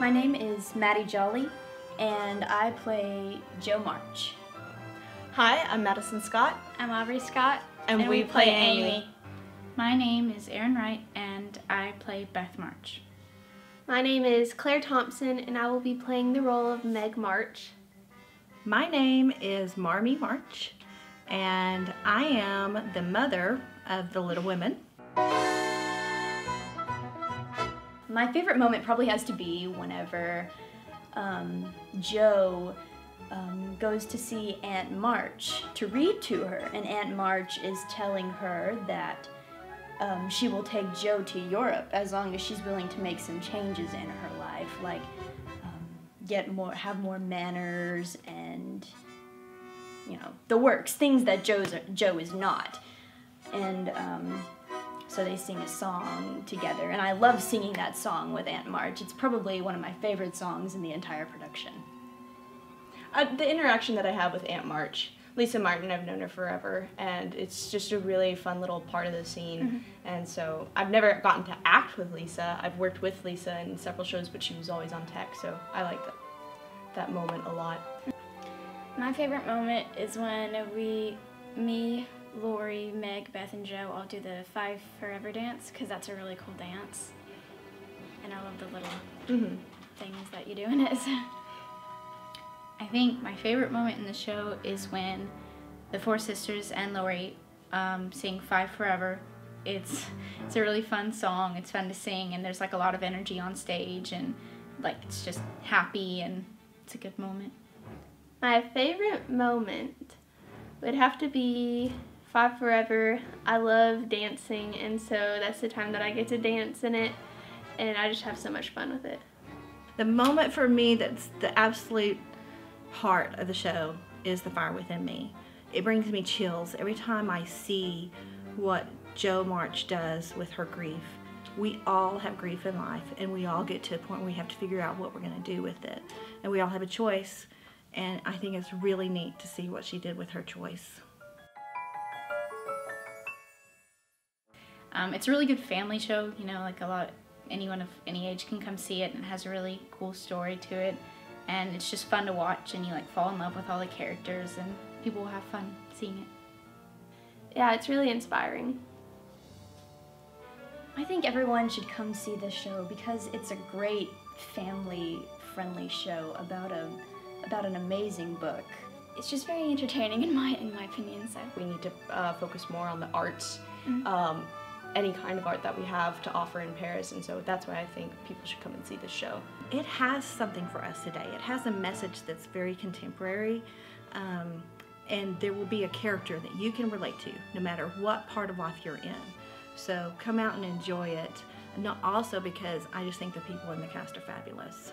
My name is Maddie Jolly, and I play Jo March. Hi, I'm Madison Scott. I'm Aubrey Scott. And, we, play, Amy. My name is Erin Wright, and I play Beth March. My name is Claire Thompson, and I will be playing the role of Meg March. My name is Marmee March, and I am the mother of the Little Women. My favorite moment probably has to be whenever um, Jo um, goes to see Aunt March to read to her, and Aunt March is telling her that um, she will take Jo to Europe as long as she's willing to make some changes in her life, like um, get more, have more manners, and you know the works, things that Jo's Jo is not, and um, so they sing a song together, and I love singing that song with Aunt March. It's probably one of my favorite songs in the entire production. Uh, the interaction that I have with Aunt March, Lisa Martin, I've known her forever, and it's just a really fun little part of the scene. Mm-hmm. And so I've never gotten to act with Lisa. I've worked with Lisa in several shows, but she was always on tech, so I like that, that moment a lot. My favorite moment is when we, me, Laurie, Meg, Beth, and Jo all do the Five Forever dance because that's a really cool dance. And I love the little Mm-hmm. things that you do in it. I think my favorite moment in the show is when the four sisters and Laurie um, sing Five Forever. It's it's a really fun song. It's fun to sing, and there's like a lot of energy on stage, and like it's just happy, and it's a good moment. My favorite moment would have to be Five Forever. I love dancing, and so that's the time that I get to dance in it, and I just have so much fun with it. The moment for me that's the absolute heart of the show is the fire within me. It brings me chills every time I see what Jo March does with her grief. We all have grief in life, and we all get to a point where we have to figure out what we're going to do with it. And we all have a choice, and I think it's really neat to see what she did with her choice. Um, it's a really good family show. You know, like a lot, anyone of any age can come see it, and it has a really cool story to it. And it's just fun to watch, and you like fall in love with all the characters, and people will have fun seeing it. Yeah, it's really inspiring. I think everyone should come see this show because it's a great family-friendly show about a about an amazing book. It's just very entertaining in my in my opinion. So We need to uh, focus more on the arts, Mm-hmm. um, any kind of art that we have to offer in Paris, and so that's why I think people should come and see this show. It has something for us today. It has a message that's very contemporary, um, and there will be a character that you can relate to no matter what part of life you're in. So come out and enjoy it. Not also because I just think the people in the cast are fabulous.